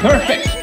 Perfect!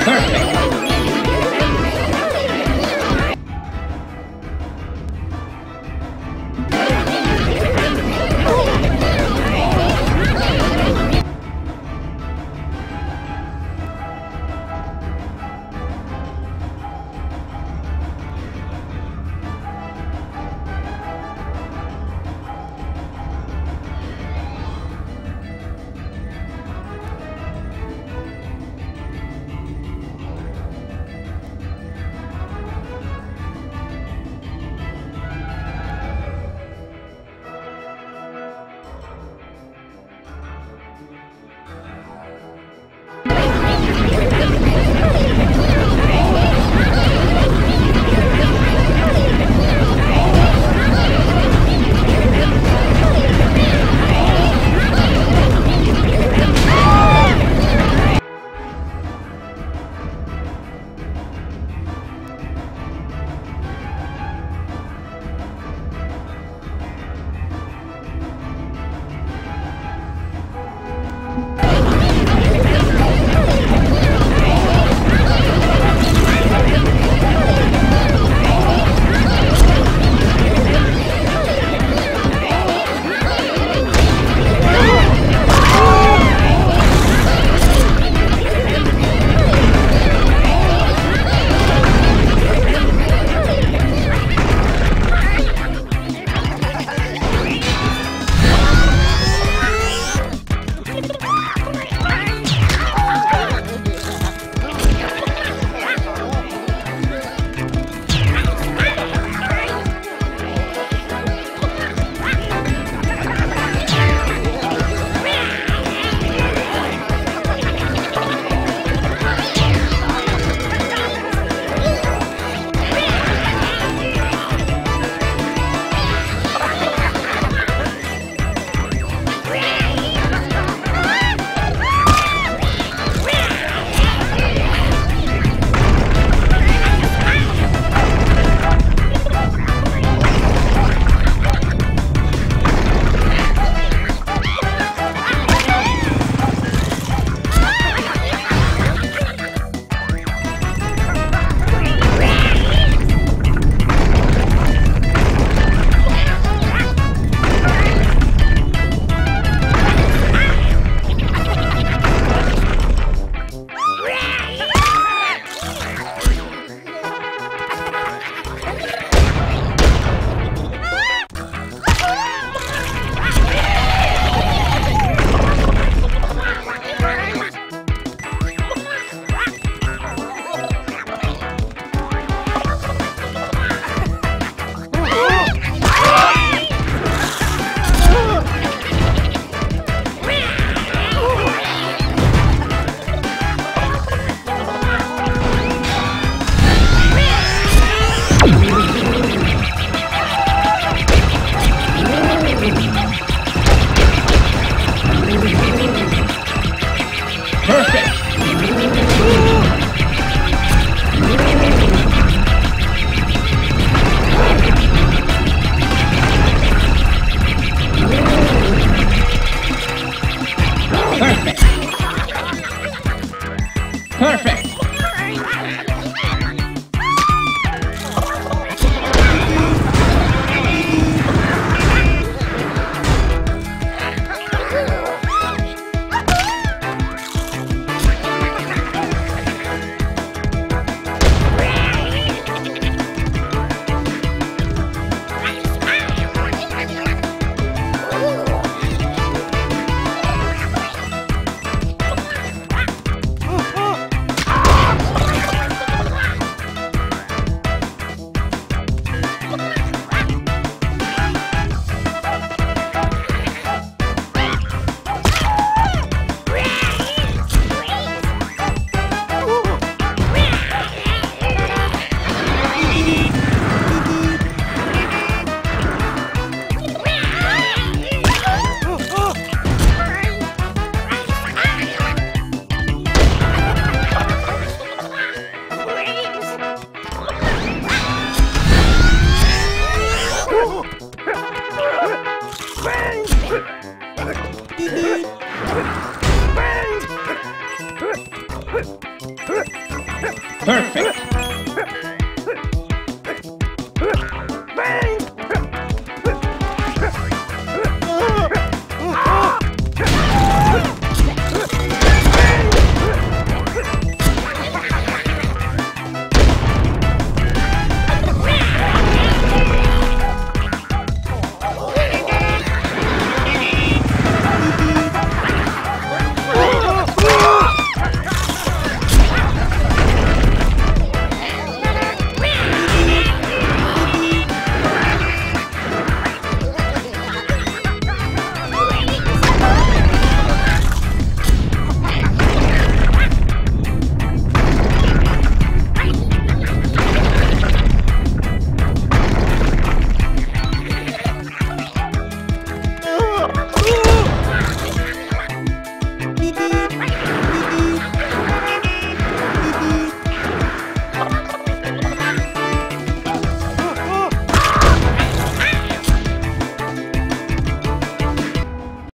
Perfect.